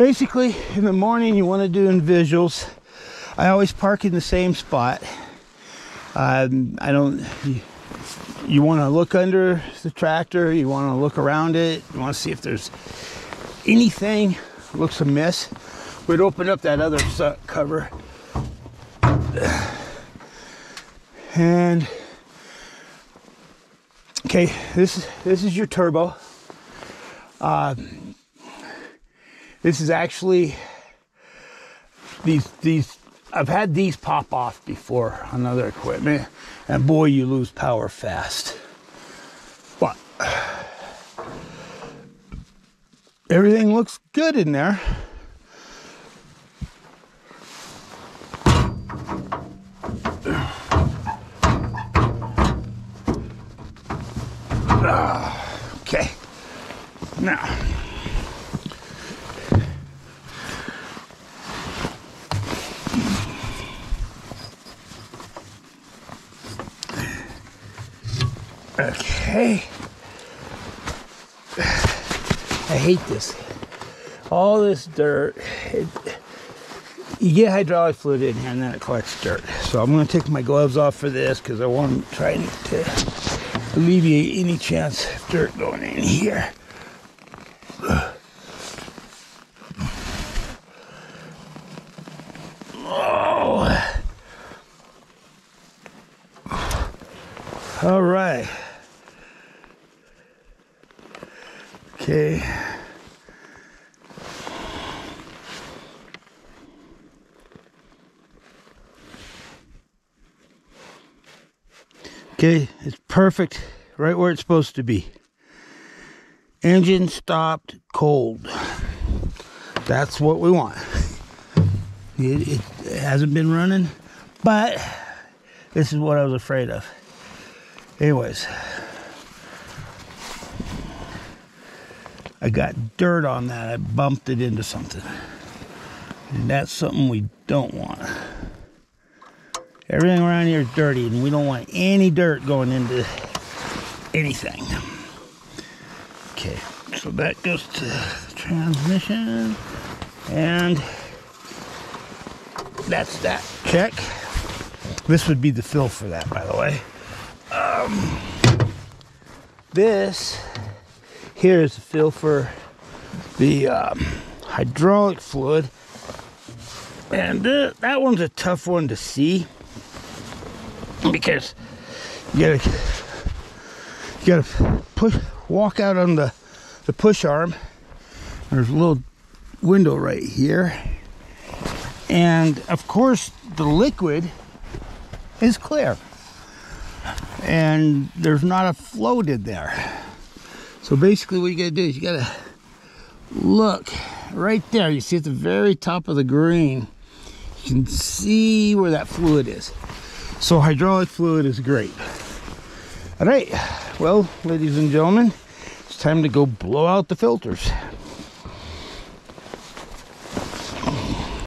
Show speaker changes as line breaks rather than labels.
Basically, in the morning, you want to do in visuals. I always park in the same spot. Um, I don't. You, you want to look under the tractor. You want to look around it. You want to see if there's anything looks amiss. We'd open up that other cover and okay, this is this is your turbo. Uh, this is actually these these I've had these pop off before on other equipment, and boy, you lose power fast. But everything looks good in there. Ah, okay. Now. Okay. I hate this. All this dirt. It, you get hydraulic fluid in here and then it collects dirt. So I'm going to take my gloves off for this because I want to try to alleviate any chance of dirt going in here. Oh. All right. Okay. Okay, it's perfect right where it's supposed to be. Engine stopped cold. That's what we want. It, it, hasn't been running, but this is what I was afraid of. Anyways, I got dirt on that. I bumped it into something. And that's something we don't want. Everything around here is dirty, and we don't want any dirt going into anything. Okay, so that goes to transmission, and that's that. Check. This would be the fill for that, by the way. Um, this here is the fill for the um, hydraulic fluid. And uh, that one's a tough one to see because you gotta you gotta push walk out on the the push arm. There's a little window right here. And of course the liquid is clear. And there's not a float in there so basically what you gotta do is you gotta look right there you see at the very top of the green you can see where that fluid is so hydraulic fluid is great. All right, well, ladies and gentlemen, it's time to go blow out the filters.